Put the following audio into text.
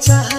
चाह